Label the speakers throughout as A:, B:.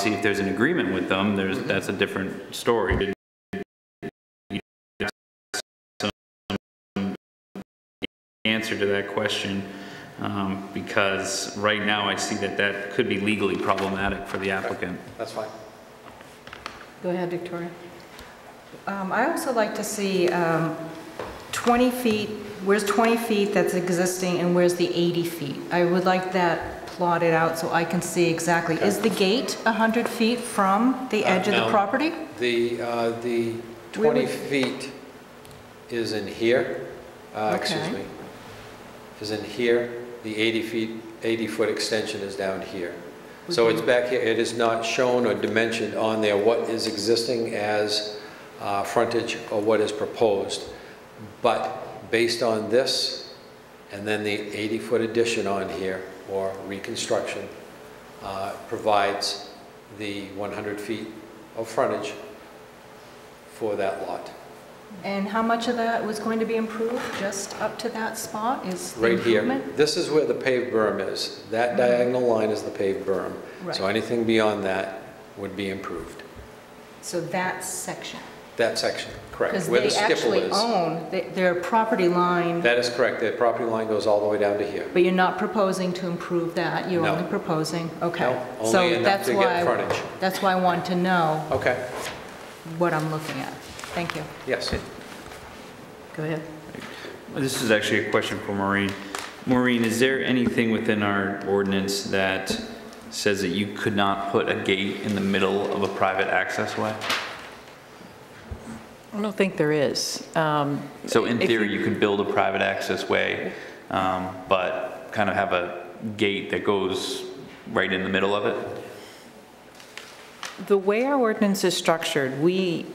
A: obviously, if there's an agreement with them, there's, that's a different story. Answer to that question, um, because right now I see that that could be legally problematic for the applicant.
B: That's fine.
C: Go ahead, Victoria.
D: Um, I also like to see um, 20 feet, where's 20 feet that's existing and where's the 80 feet? I would like that plotted out so I can see exactly. Is the gate 100 feet from the edge of the property?
B: The, uh, the
D: Where
B: 20
D: would-
B: feet is in here, uh, excuse
D: Okay.
B: me, is in here. The 80 feet, 80-foot extension is down here. So it's back here, it is not shown or dimensioned on there what is existing as uh, frontage or what is proposed. But based on this, and then the 80-foot addition on here, or reconstruction, uh, provides the 100 feet of frontage for that lot.
D: And how much of that was going to be improved? Just up to that spot is
B: Right here, this is where the paved berm is. That diagonal line is the paved berm. So anything beyond that would be improved.
D: So that section?
B: That section, correct.
D: Because
B: Where the
D: they
B: stipple
D: actually
B: is.
D: own th- their property line,
B: That is correct. The property line goes all the way down to here.
D: but you're not proposing to improve that? You're
B: No.
D: only proposing, okay.
B: No, only
D: So
B: enough
D: that's
B: to
D: why-
B: get frontage.
D: That's why I want to know
B: Okay,
D: what I'm looking at. Thank you.
B: yes.
D: Go ahead.
A: This is actually a question for Maureen. Maureen, is there anything within our ordinance that says that you could not put a gate in the middle of a private access way?
C: I don't think there is. Um,
A: So in theory, you could build a private access way, um, but kind of have a gate that goes right in the middle of it?
C: The way our ordinance is structured, we,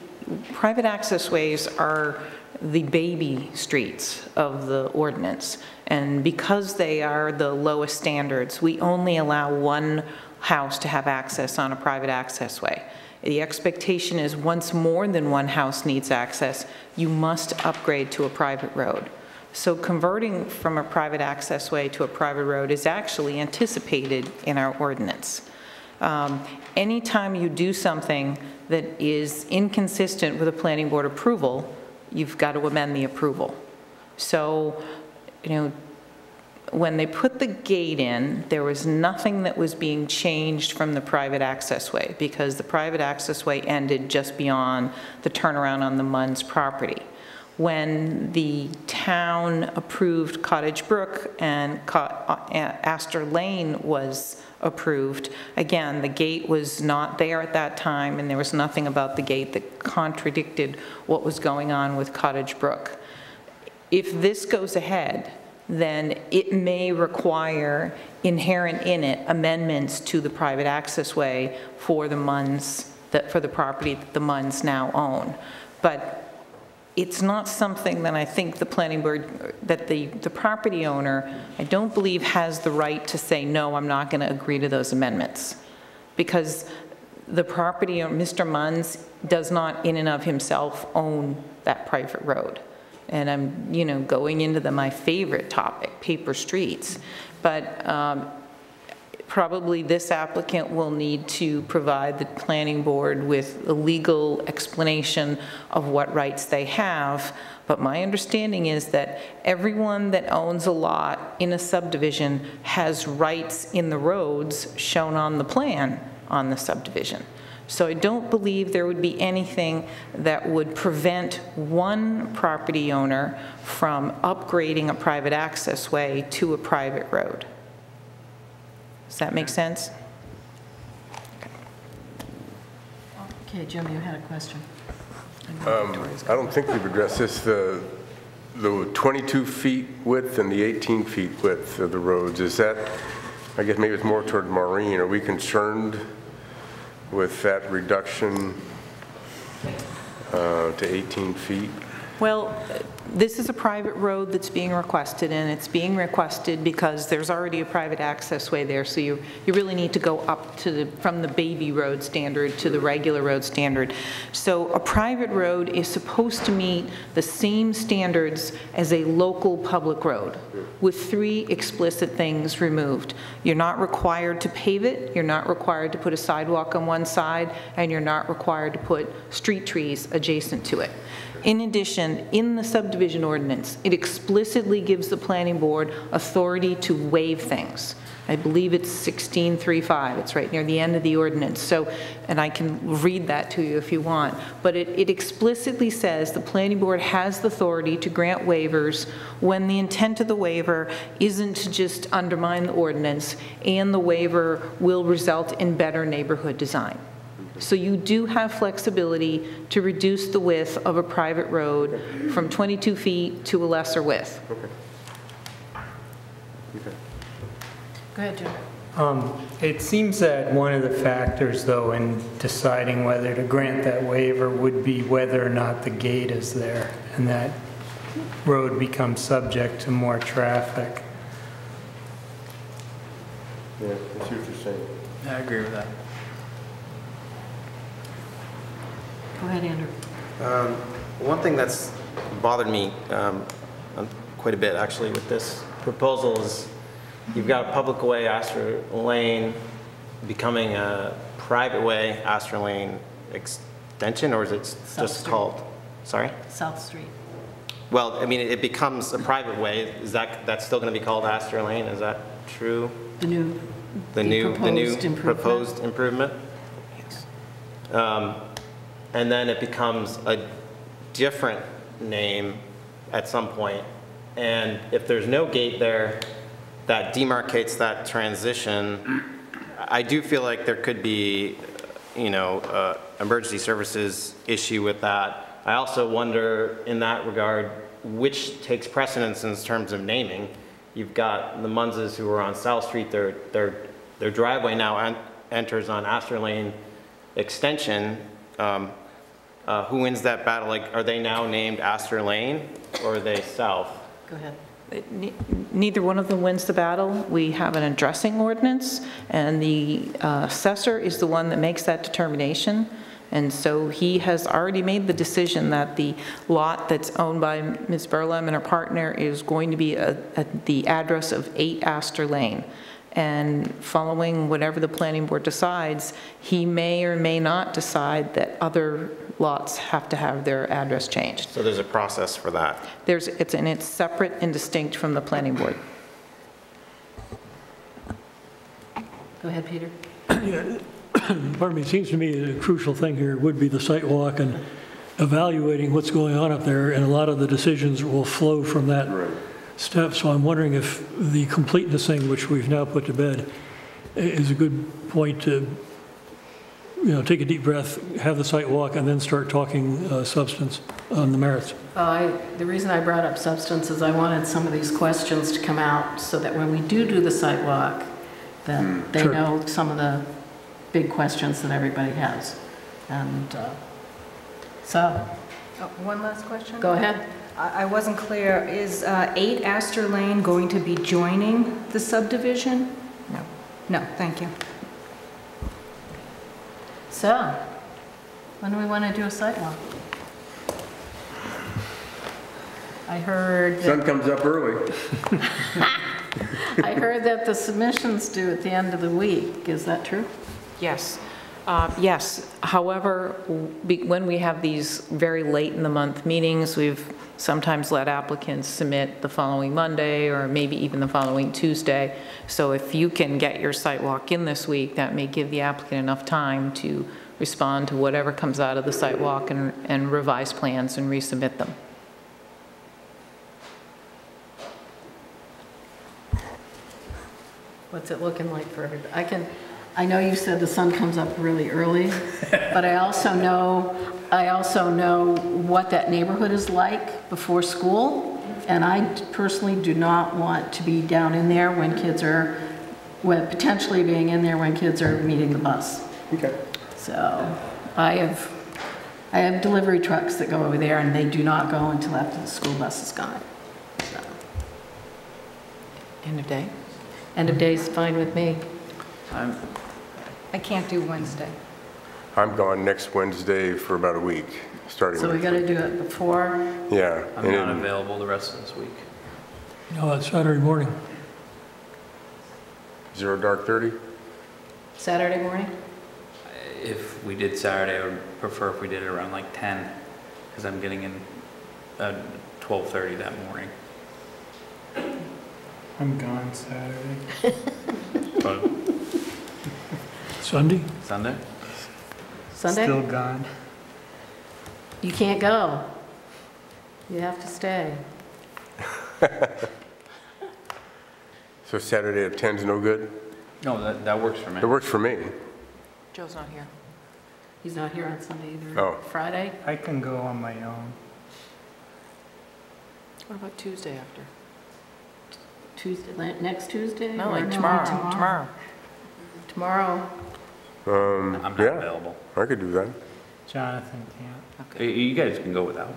C: private access ways are the baby streets of the ordinance. And because they are the lowest standards, we only allow one house to have access on a private access way. The expectation is once more than one house needs access, you must upgrade to a private road. So converting from a private access way to a private road is actually anticipated in our ordinance. Um, Anytime you do something that is inconsistent with a planning board approval, you've got to amend the approval. So, you know, when they put the gate in, there was nothing that was being changed from the private access way, because the private access way ended just beyond the turnaround on the Munn's property. When the town approved Cottage Brook and uh, Astor Lane was approved, again, the gate was not there at that time, and there was nothing about the gate that contradicted what was going on with Cottage Brook. If this goes ahead, then it may require inherent in it amendments to the private access way for the Munns, that, for the property that the Munns now own. But it's not something that I think the planning board, that the, the property owner, I don't believe has the right to say, no, I'm not going to agree to those amendments. Because the property, Mr. Munns does not in and of himself own that private road. And I'm, you know, going into the, my favorite topic, paper streets. But um, probably this applicant will need to provide the planning board with a legal explanation of what rights they have. But my understanding is that everyone that owns a lot in a subdivision has rights in the roads shown on the plan on the subdivision. So I don't believe there would be anything that would prevent one property owner from upgrading a private access way to a private road. Does that make sense?
D: Okay, Jim, you had a question.
E: Um, I don't think we've addressed this, the, the 22 feet width and the 18 feet width of the roads, is that, I guess maybe it's more toward Maureen, are we concerned with that reduction uh, to 18 feet?
C: Well, This is a private road that's being requested, and it's being requested because there's already a private access way there, so you, you really need to go up to the, from the baby road standard to the regular road standard. So a private road is supposed to meet the same standards as a local public road, with three explicit things removed. You're not required to pave it, you're not required to put a sidewalk on one side, and you're not required to put street trees adjacent to it. In addition, in the subdivision ordinance, it explicitly gives the planning board authority to waive things. I believe it's 1635, it's right near the end of the ordinance, so, and I can read that to you if you want, but it it explicitly says the planning board has the authority to grant waivers when the intent of the waiver isn't to just undermine the ordinance, and the waiver will result in better neighborhood design. So you do have flexibility to reduce the width of a private road from 22 feet to a lesser width. Okay. Okay.
D: Go ahead, Jim.
F: Um, It seems that one of the factors, though, in deciding whether to grant that waiver would be whether or not the gate is there, and that road becomes subject to more traffic.
E: Yeah, I see what you're saying.
A: I agree with that.
D: Go ahead, Andrew.
G: Um, One thing that's bothered me um, quite a bit, actually, with this proposal is you've got a public way, Astor Lane, becoming a private way, Astor Lane extension, or is it just
D: Street.
G: called? Sorry?
D: South Street.
G: Well, I mean, it becomes a private way. Is that, that's still going to be called Astor Lane? Is that true?
D: The new,
G: The
D: The
G: new, the new
D: proposed improvement?
G: proposed improvement? Um, And then it becomes a different name at some point. And if there's no gate there that demarcates that transition, I do feel like there could be, you know, uh, emergency services issue with that. I also wonder, in that regard, which takes precedence in terms of naming. You've got the Munzes who are on South Street, their, their, their driveway now en- enters on Astor Lane Extension. Um, uh, Who wins that battle? Like, are they now named Astor Lane, or are they South?
D: go ahead.
C: Ne- Neither one of them wins the battle. We have an addressing ordinance, and the uh, assessor is the one that makes that determination. And so he has already made the decision that the lot that's owned by Ms. Burlem and her partner is going to be at the address of 8 Astor Lane. And following whatever the planning board decides, he may or may not decide that other lots have to have their address changed.
G: So there's a process for that.
C: There's, it's, and it's separate and distinct from the planning board.
D: Go ahead, Peter. Yeah.
H: Pardon me, it seems to me the crucial thing here would be the site walk and evaluating what's going on up there, and a lot of the decisions will flow from that step. So I'm wondering if the completeness thing, which we've now put to bed, is a good point to, you know, take a deep breath, have the site walk, and then start talking uh, substance on the merits.
I: Well, I, the reason I brought up substance is I wanted some of these questions to come out so that when we do do the site walk, then they
H: Sure.
I: know some of the big questions that everybody has. And, uh, so,
D: Oh, One last question?
I: go ahead.
D: I I wasn't clear, is uh, 8 Astor Lane going to be joining the subdivision?
C: No.
D: No, thank you.
I: So, when do we want to do a site walk? I heard, that-
E: Sun comes up early.
I: I heard that the submissions due at the end of the week. Is that true?
C: Yes, Uh, yes. However, when we have these very late in the month meetings, we've sometimes let applicants submit the following Monday or maybe even the following Tuesday. So if you can get your site walk in this week, that may give the applicant enough time to respond to whatever comes out of the site walk and and revise plans and resubmit them.
I: What's it looking like for everybody? I can, I know you said the sun comes up really early, but I also know, I also know what that neighborhood is like before school, and I personally do not want to be down in there when kids are, when potentially being in there when kids are meeting the bus.
E: Okay.
I: So I have, I have delivery trucks that go over there, and they do not go until after the school bus is gone. So,
C: End of day?
I: End of day is fine with me.
A: I'm,
D: I can't do Wednesday.
E: I'm gone next Wednesday for about a week, starting
I: So we
E: next
I: got to
E: week.
I: do it before,
E: Yeah.
A: I'm
E: and
A: not
E: then-
A: available the rest of this week.
H: No, it's Saturday morning.
E: Zero dark 30?
I: Saturday morning?
A: If we did Saturday, I would prefer if we did it around like 10, because I'm getting in at 12:30 that morning.
F: I'm gone Saturday.
A: But
H: Sunday?
A: Sunday?
I: Sunday?
F: Still gone.
I: You can't go. You have to stay.
E: So Saturday at 10 is no good?
A: No, that, that works for me.
E: It works for me.
C: Joe's not here.
I: He's not here on Sunday either.
E: Oh.
I: Friday?
F: I can go on my own.
C: What about Tuesday after?
I: Tuesday, la- next Tuesday?
C: No,
I: or
C: like tomorrow,
D: tomorrow.
C: Tomorrow.
I: Tomorrow?
E: Um,
A: I'm not
E: yeah,
A: available.
E: I could do that.
F: Jonathan can't.
A: You- You guys can go without me.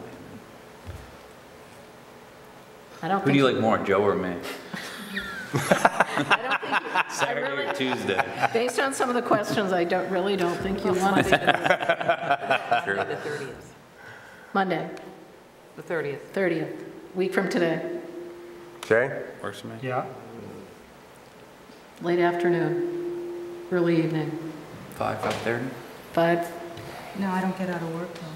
I: I don't
A: Who do you like more, Joe or me?
I: I don't think, you- I
A: Saturday or
I: really,
A: Tuesday?
I: based on some of the questions, I don't, really don't think you want to.
A: Sure.
C: The 30th.
I: Monday,
C: The 30th.
I: 30th, week from today,
E: Okay?
A: Works for me.
F: Yeah.
I: late afternoon, early evening,
A: 5, 5:30?
I: 5,
D: No, I don't get out of work till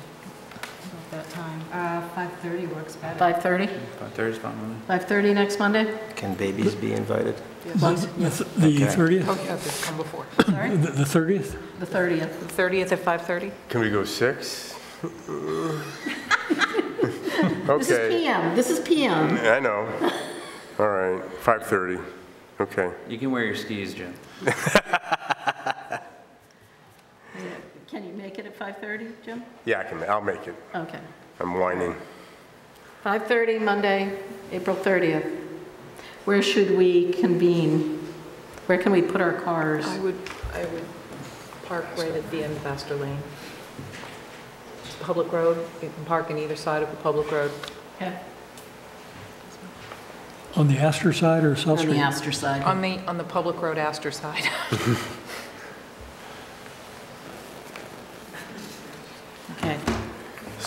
D: about that time. Uh, 5:30 works better.
I: 5:30?
A: 5:30 is fine with me.
I: 5:30 next Monday?
G: Can babies be invited?
H: The th- the 30th?
C: Oh, yeah, come before.
I: Sorry?
H: The the 30th?
I: The 30th.
C: The 30th at 5:30?
E: Can we go 6?
I: This is
E: Okay,
I: PM, this is PM.
E: I know. All right, 5:30. Okay.
A: You can wear your skis, Jim.
I: Can you make it at 5:30, Jim?
E: Yeah, I can, I'll make it.
I: Okay.
E: I'm whining.
I: 5:30, Monday, April 30th. Where should we convene? Where can we put our cars?
C: I would, I would park right at the end of Astor Lane. It's a public road, you can park on either side of the public road.
I: Okay.
H: On the Astor side or South
I: On
H: Street?
I: the Astor side.
C: On the, on the public road Astor side.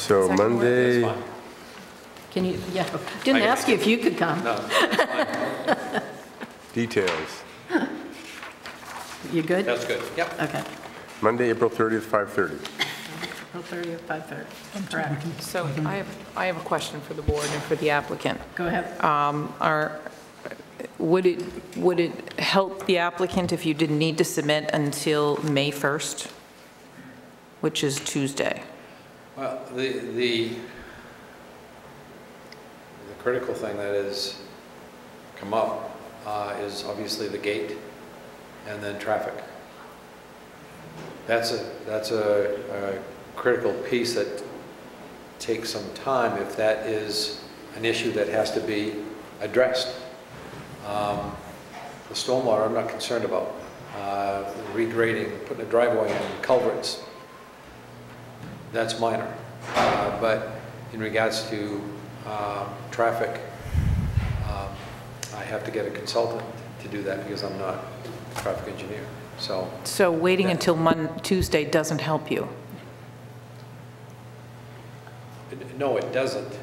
E: So
C: Second word,
E: Monday,
I: Can you, yeah, didn't ask you if you could come.
E: details.
I: You good?
B: That's good, yep.
I: Okay.
E: Monday, April 30th, 5:30.
I: April 30th, 5:30. Correct.
C: So I have, I have a question for the board and for the applicant.
I: Go ahead.
C: Um, Are, would it, would it help the applicant if you didn't need to submit until May 1st, which is Tuesday?
B: Well, the, the, the critical thing that has come up uh, is obviously the gate and then traffic. That's a, that's a, a critical piece that takes some time if that is an issue that has to be addressed. Um, The stormwater, I'm not concerned about. Uh, Regrading, putting a driveway in, culverts, that's minor. Uh, But in regards to um, traffic, um, I have to get a consultant to do that because I'm not a traffic engineer. So,
C: So waiting
B: Yeah.
C: until Monday, Tuesday doesn't help you?
B: no, it doesn't.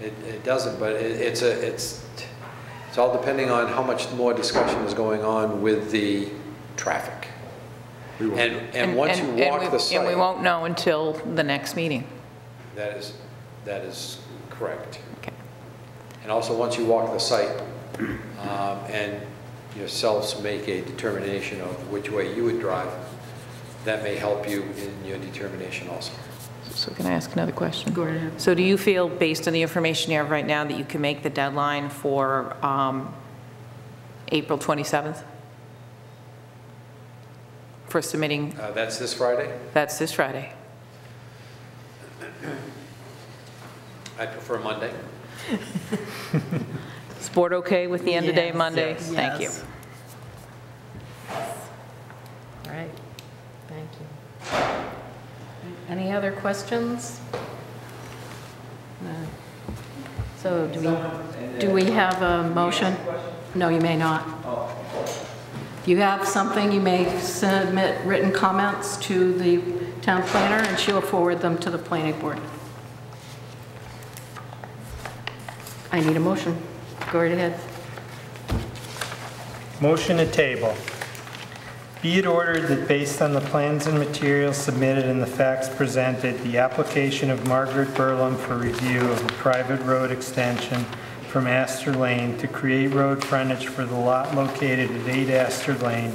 B: It it doesn't, but it- it's a, it's, it's all depending on how much more discussion is going on with the traffic. And, and once you
C: and- and
B: walk
C: we-
B: the site.
C: And we won't know until the next meeting?
B: That is, that is correct.
C: Okay.
B: And also, once you walk the site um, and yourselves make a determination of which way you would drive, that may help you in your determination also.
C: So can I ask another question?
I: Go ahead.
C: So do you feel, based on the information you have right now, that you can make the deadline for um, April 27th? For submitting,
B: Uh, That's this Friday?
C: that's this Friday.
B: I prefer Monday.
C: Is board okay with the end of day
I: Yes,
C: Monday?
I: yes,
C: Thank you.
I: yes. All right, thank you. Any other questions? No. So do we, do we have a motion? No, you may not. You have something, you may submit written comments to the town planner, and she'll forward them to the planning board. I need a motion. Go right ahead.
F: Motion to table. Be it ordered that based on the plans and materials submitted and the facts presented, the application of Margaret Burlum for review of a private road extension from Astor Lane to create road frontage for the lot located at 8 Astor Lane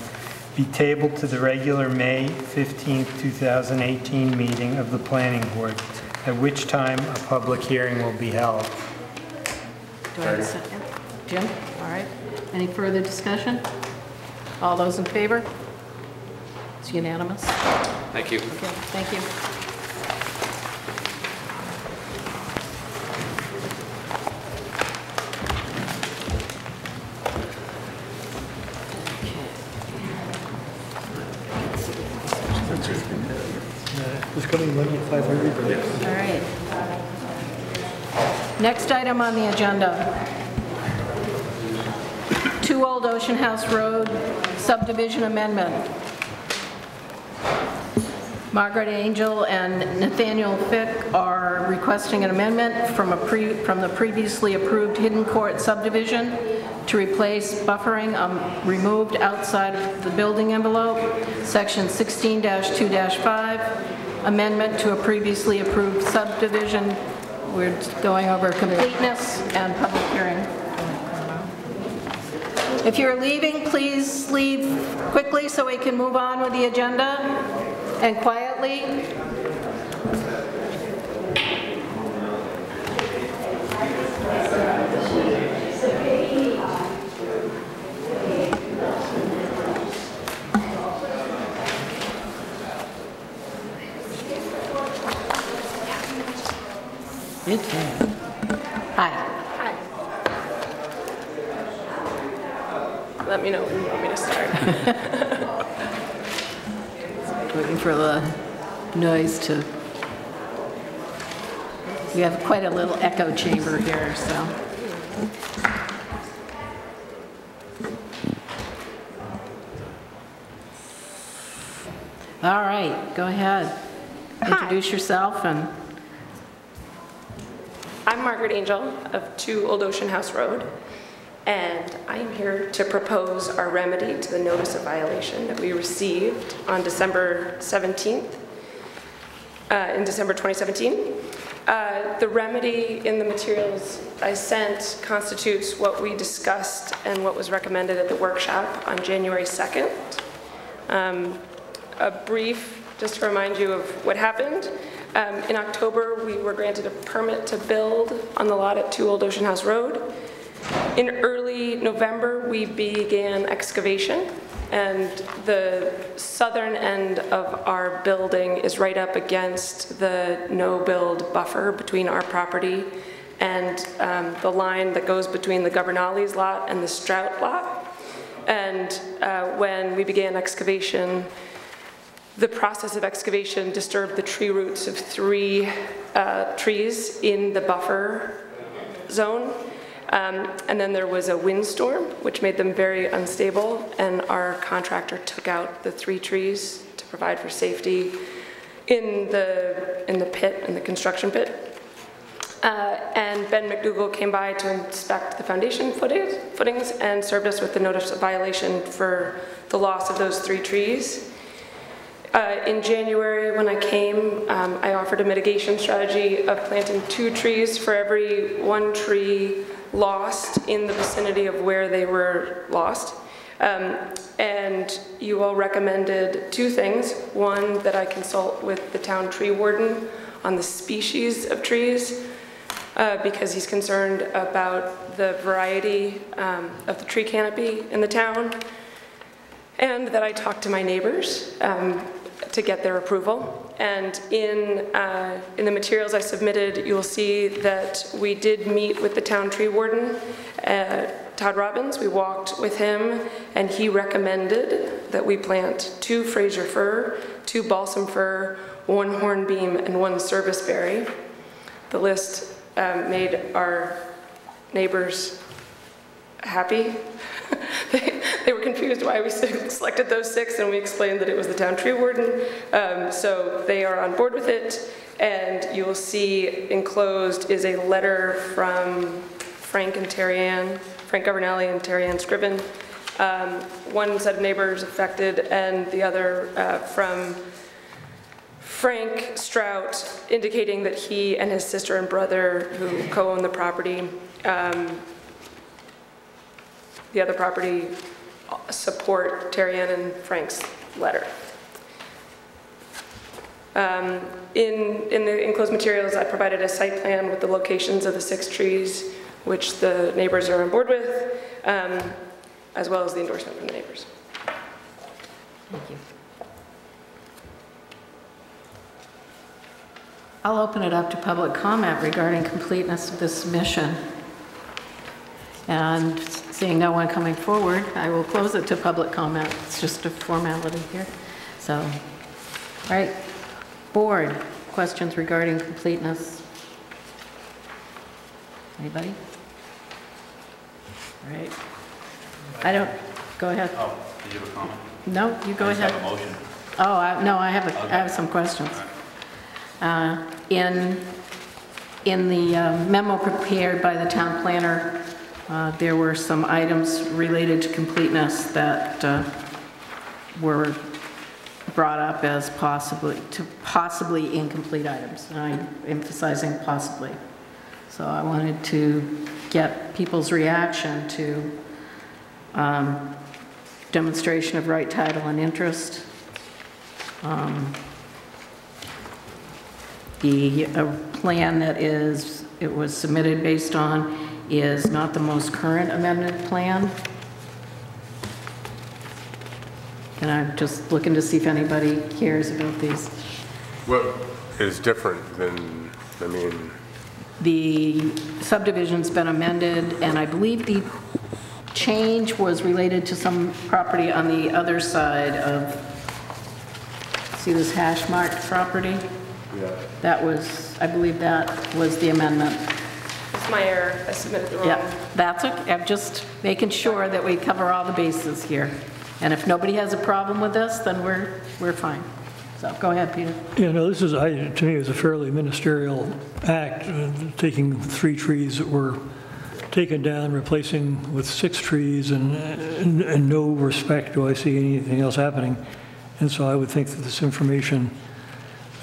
F: be tabled to the regular May 15, 2018 meeting of the planning board, at which time a public hearing will be held.
I: Do I have a second? Jim? All right. Any further discussion? All those in favor? It's unanimous.
B: Thank you.
I: Okay, thank you. Next item on the agenda. 2 Old Ocean House Road subdivision amendment. Margaret Angel and Nathaniel Fick are requesting an amendment from a pre, from the previously approved Hidden Court subdivision to replace buffering um, removed outside of the building envelope, section 16-2-5, amendment to a previously approved subdivision. We're going over completeness and public hearing. If you're leaving, please leave quickly so we can move on with the agenda and quietly. Hi.
J: Hi. Let me know when you want me to start.
I: Waiting for the noise to, we have quite a little echo chamber here, so. All right, go ahead. Introduce yourself and,
J: Angel of 2 Old Ocean House Road, and I am here to propose our remedy to the notice of violation that we received on December 17th, uh, in December 2017. Uh, The remedy in the materials I sent constitutes what we discussed and what was recommended at the workshop on January 2nd. Um, A brief, just to remind you of what happened. Um, In October, we were granted a permit to build on the lot at 2 Old Ocean House Road. In early November, we began excavation, and the southern end of our building is right up against the no-build buffer between our property and um, the line that goes between the Governales lot and the Strout lot. And uh, when we began excavation, the process of excavation disturbed the tree roots of three uh, trees in the buffer zone. Um, And then there was a windstorm, which made them very unstable, and our contractor took out the three trees to provide for safety in the, in the pit, in the construction pit. Uh, And Ben McDougall came by to inspect the foundation footings footings and served us with the notice of violation for the loss of those three trees. Uh, In January, when I came, um, I offered a mitigation strategy of planting two trees for every one tree lost in the vicinity of where they were lost. Um, And you all recommended two things. One, that I consult with the town tree warden on the species of trees, uh, because he's concerned about the variety um, of the tree canopy in the town and that I talk to my neighbors um, to get their approval. And in, uh, in the materials I submitted, you'll see that we did meet with the town tree warden, uh, Todd Robbins. We walked with him, and he recommended that we plant two Fraser fir, two balsam fir, one hornbeam, and one serviceberry. The list um, made our neighbors happy. They they were confused why we selected those six, and we explained that it was the town tree warden. Um, So they are on board with it, and you will see enclosed is a letter from Frank and Terry Ann, Frank Governelli and Terry Ann Scriven. Um, One set of neighbors affected, and the other uh, from Frank Strout indicating that he and his sister and brother, who co-own the property, um, the other property, support Terry Ann and Frank's letter. Um, In, in the enclosed materials, I provided a site plan with the locations of the six trees, which the neighbors are on board with, um, as well as the endorsement from the neighbors.
I: Thank you. I'll open it up to public comment regarding completeness of this submission. And seeing no one coming forward, I will close it to public comment. It's just a formality here. So, all right, board, questions regarding completeness? Anybody? All right. I don't, go ahead.
A: Oh, did you have a comment?
I: No, you go ahead.
A: motion.
I: Oh, I- no, I have, a- I have some questions. Uh, In, in the uh, memo prepared by the town planner, uh, there were some items related to completeness that uh, were brought up as possibly, to possibly incomplete items, and I'm emphasizing possibly. So I wanted to get people's reaction to um, demonstration of right title and interest, um, The uh, plan that is, it was submitted based on is not the most current amended plan. And I'm just looking to see if anybody cares about these.
E: What is different than, I mean,
I: The subdivision's been amended, and I believe the change was related to some property on the other side of, see this hash marked property? Yeah. That was, I believe that was the amendment.
J: It's my error, I submitted the wrong.
I: Yeah, that's okay, I'm just making sure that we cover all the bases here. And if nobody has a problem with this, then we're, we're fine. So, go ahead, Peter.
H: Yeah, no, this is, I, to me, it was a fairly ministerial act, uh, taking three trees that were taken down, replacing with six trees, and in in no respect do I see anything else happening. And so I would think that this information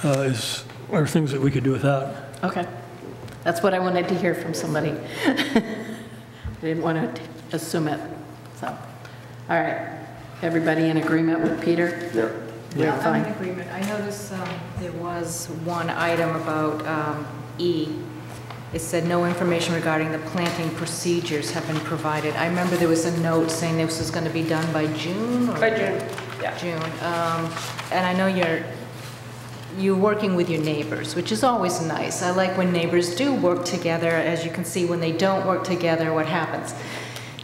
H: uh, is, are things that we could do without.
I: Okay. That's what I wanted to hear from somebody. I didn't want to assume it, so. All right. Everybody in agreement with Peter? Yeah. We're
D: I'm in
I: fine.
D: agreement. I noticed um, there was one item about um, E. It said, "No information regarding the planting procedures have been provided." I remember there was a note saying this was going to be done by June? or-
J: By June, yeah.
D: June. Um, And I know you're, you're working with your neighbors, which is always nice. I like when neighbors do work together. As you can see, when they don't work together, what happens?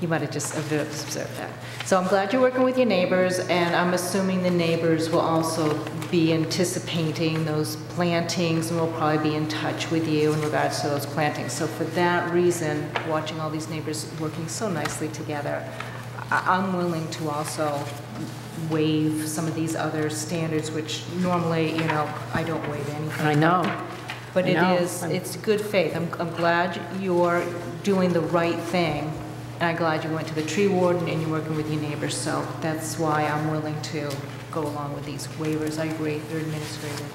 D: You might have just observed that. So I'm glad you're working with your neighbors, and I'm assuming the neighbors will also be anticipating those plantings, and will probably be in touch with you in regards to those plantings. So for that reason, watching all these neighbors working so nicely together, I'm willing to also waive some of these other standards, which normally, you know, I don't waive anything.
I: I know.
D: But
I: I
D: it
I: know.
D: is,
I: I'm-
D: it's good faith. I'm, I'm glad you're doing the right thing, and I'm glad you went to the tree warden and you're working with your neighbors, so that's why I'm willing to go along with these waivers. I agree, they're administrative.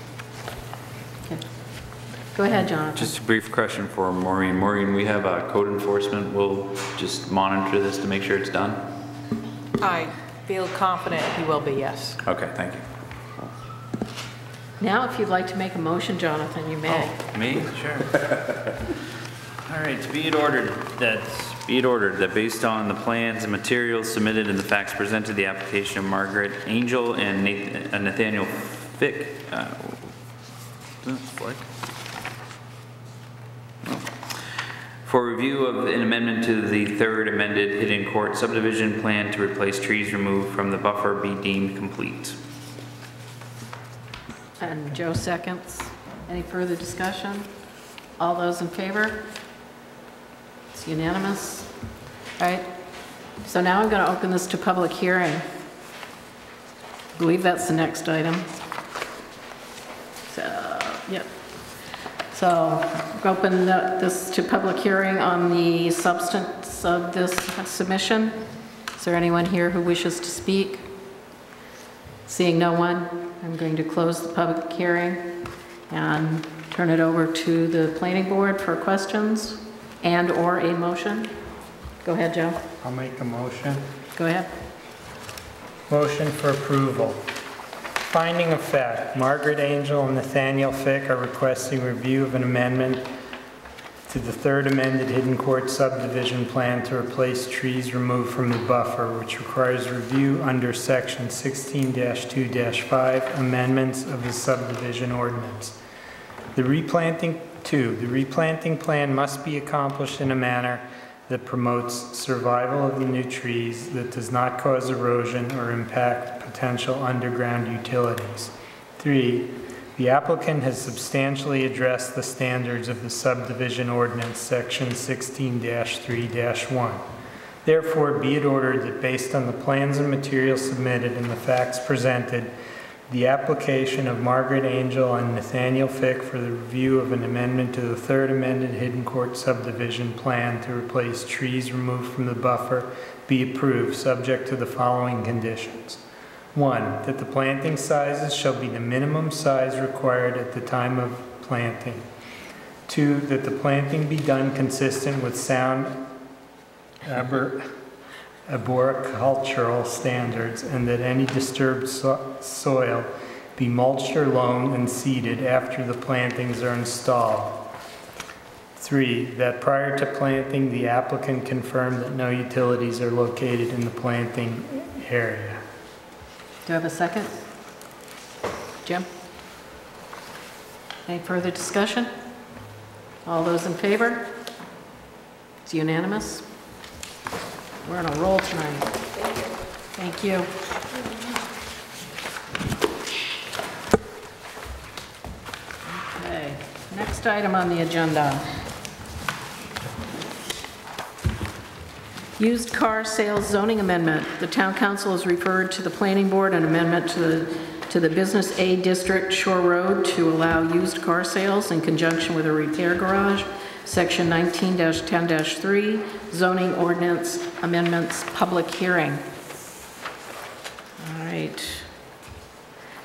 I: Okay. Go ahead, Jonathan.
A: Just a brief question for Maureen. Maureen, we have uh, code enforcement. We'll just monitor this to make sure it's done?
C: I feel confident he will be, yes.
A: Okay, thank you.
I: Now, if you'd like to make a motion, Jonathan, you may.
A: Oh, me? Sure. All right, to be it ordered that, be it ordered that based on the plans and materials submitted and the facts presented, the application of Margaret Angel and Nath- uh, Nathaniel Fick, uh, Flick? For review of an amendment to the third amended Hidden Court subdivision plan to replace trees removed from the buffer be deemed complete.
I: And Joe seconds. Any further discussion? All those in favor? It's unanimous. All right, so now I'm going to open this to public hearing. I believe that's the next item. So, yep. So open the- this to public hearing on the substance of this submission. Is there anyone here who wishes to speak? Seeing no one, I'm going to close the public hearing and turn it over to the planning board for questions and/or a motion. Go ahead, Joe.
F: I'll make a motion.
I: Go ahead.
F: Motion for approval. Finding of fact, Margaret Angel and Nathaniel Fick are requesting review of an amendment to the third amended Hidden Court subdivision plan to replace trees removed from the buffer, which requires review under section 16-2-5 amendments of the subdivision ordinance. The replanting, two, the replanting plan must be accomplished in a manner that promotes survival of the new trees, that does not cause erosion or impact potential underground utilities. Three, the applicant has substantially addressed the standards of the subdivision ordinance, section 16-3-1. Therefore, be it ordered that based on the plans and materials submitted and the facts presented, the application of Margaret Angel and Nathaniel Fick for the review of an amendment to the third amended Hidden Court subdivision plan to replace trees removed from the buffer be approved, subject to the following conditions. One, that the planting sizes shall be the minimum size required at the time of planting. Two, that the planting be done consistent with sound arbor- arboricultural standards, and that any disturbed so- soil be mulched or loam and seeded after the plantings are installed. Three, that prior to planting, the applicant confirm that no utilities are located in the planting area.
I: Do I have a second? Jim? Any further discussion? All those in favor? It's unanimous. We're on a roll tonight. Thank you. Okay, next item on the agenda. Used car sales zoning amendment. The town council has referred to the planning board an amendment to the, to the Business A District Shore Road to allow used car sales in conjunction with a repair garage, section 19-10-3, zoning ordinance amendments, public hearing. All right.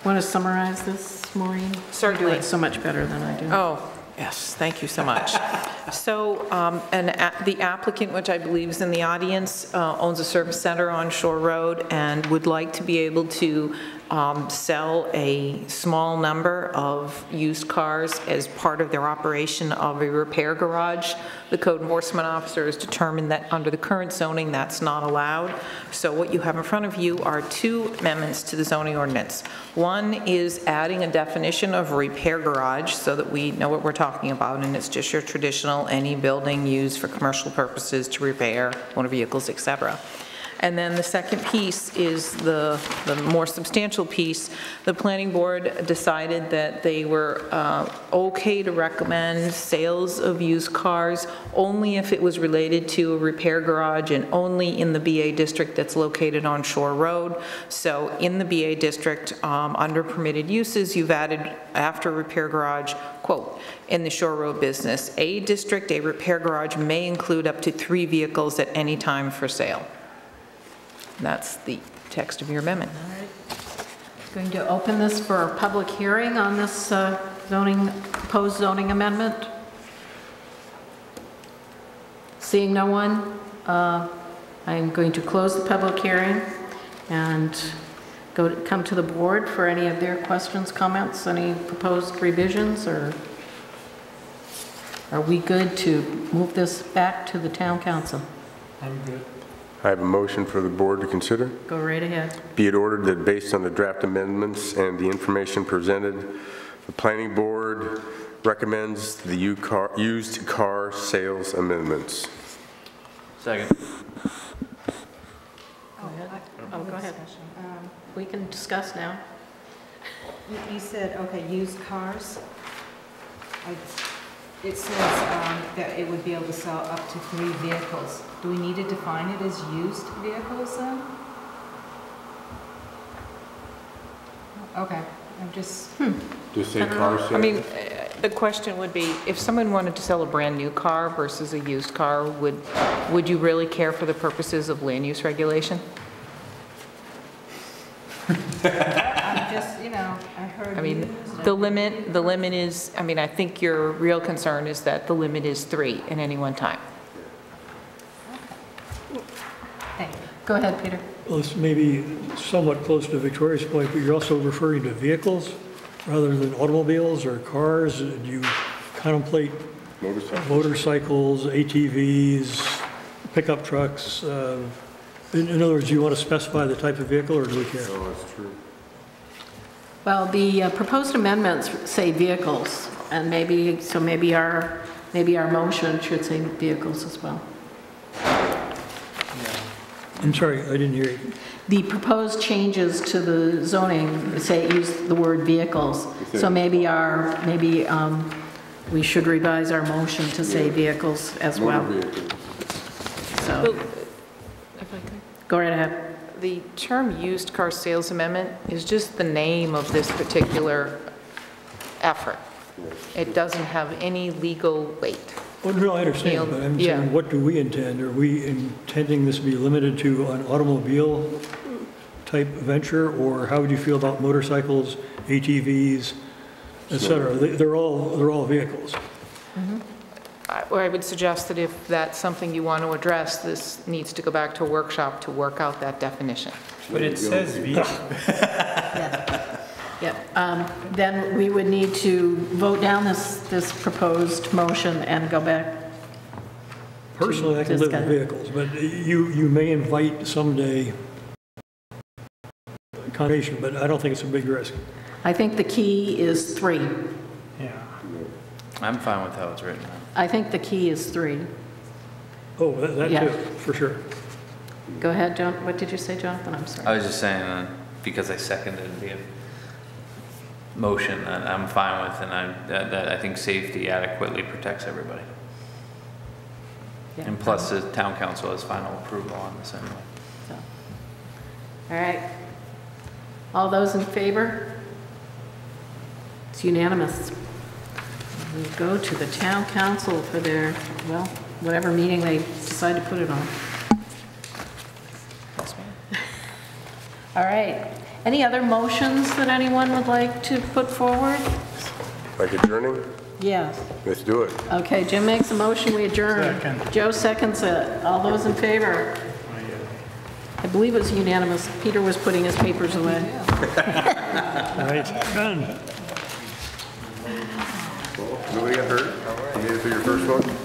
I: Want to summarize this, Maureen? You
C: Certainly.
I: do it so much better than I do.
C: Oh, yes, thank you so much. So, um, and the applicant, which I believe is in the audience, uh, owns a service center on Shore Road and would like to be able to um, sell a small number of used cars as part of their operation of a repair garage. The code enforcement officer has determined that under the current zoning, that's not allowed. So what you have in front of you are two amendments to the zoning ordinance. One is adding a definition of repair garage so that we know what we're talking about, and it's just your traditional, any building used for commercial purposes to repair motor vehicles, et cetera. And then the second piece is the, the more substantial piece. The planning board decided that they were uh, okay to recommend sales of used cars only if it was related to a repair garage and only in the BA district that's located on Shore Road. So in the BA district, um, under permitted uses, you've added after repair garage, quote, in the Shore Road business, a district, a repair garage may include up to three vehicles at any time for sale. That's the text of your amendment.
I: Going to open this for a public hearing on this uh, zoning, proposed zoning amendment. Seeing no one, uh, I'm going to close the public hearing and go, to- come to the board for any of their questions, comments, any proposed revisions, or are we good to move this back to the town council?
F: I'm good.
E: I have a motion for the board to consider.
I: Go right ahead.
E: Be it ordered that based on the draft amendments and the information presented, the planning board recommends the used car sales amendments.
A: Second.
I: Go ahead. Oh, go ahead. We can discuss now.
D: You- You said, okay, used cars. I- It says um, that it would be able to sell up to three vehicles. Do we need to define it as used vehicles then? Okay, I'm just,
E: Just say car sales?
C: I mean, uh, the question would be, if someone wanted to sell a brand-new car versus a used car, would, would you really care for the purposes of land use regulation?
D: I'm just, you know, I heard
C: I mean,
D: used.
C: The limit, the limit is, I mean, I think your real concern is that the limit is three in any one time.
D: Thank you.
I: Go ahead, Peter.
H: Well, this may be somewhat close to Victoria's point, but you're also referring to vehicles rather than automobiles or cars. Do you contemplate
E: Motorcycle.
H: motorcycles, ATVs, pickup trucks? uh, In in other words, do you want to specify the type of vehicle, or do we care?
E: Oh, that's true.
I: Well, the uh, proposed amendments say vehicles, and maybe, so maybe our, maybe our motion should say vehicles as well.
H: I'm sorry, I didn't hear you.
I: The proposed changes to the zoning say, use the word vehicles. So maybe our, maybe um, we should revise our motion to say vehicles as well. So,
C: If I could.
I: go right ahead.
C: The term used car sales amendment is just the name of this particular effort. It doesn't have any legal weight.
H: Well, no, I understand, but I'm
C: Yeah.
H: saying, what do we intend? Are we intending this to be limited to an automobile-type venture, or how would you feel about motorcycles, ATVs, et cetera? They- They're all, they're all vehicles.
C: I- Or I would suggest that if that's something you want to address, this needs to go back to a workshop to work out that definition.
F: But it says vehicle.
I: Yeah, um, then we would need to vote down this, this proposed motion and go back.
H: Personally, I can live with
I: Discuss.
H: vehicles, but you, you may invite someday combination, but I don't think it's a big risk.
I: I think the key is three.
F: Yeah.
A: I'm fine with how it's written.
I: I think the key is three.
H: Oh, that that
I: Yeah.
H: too, for sure.
I: Go ahead, John, what did you say, Jonathan? I'm sorry.
A: I was just saying, uh, because I seconded the motion that I'm fine with, and I, that, that I think safety adequately protects everybody.
I: Yeah.
A: And plus, the town council has final approval on this anyway.
I: So. All right. All those in favor? It's unanimous. We go to the town council for their, well, whatever meeting they decide to put it on. All right. Any other motions that anyone would like to put forward?
E: Like adjourning?
I: Yes.
E: Let's do it.
I: Okay, Jim makes a motion, we adjourn.
F: Second.
I: Joe seconds it. All those in favor? I believe it was unanimous. Peter was putting his papers away.
H: All right, done.
E: Through your first one?